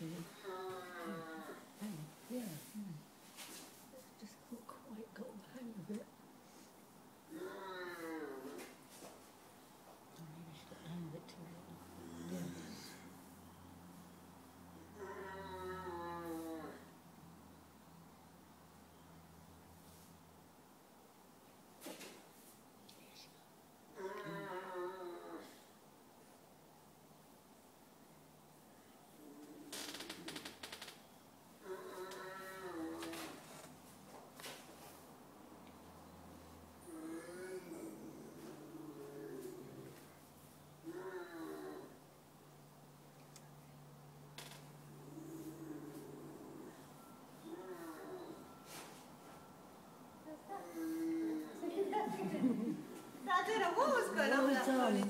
Thank you. 食べちゃう。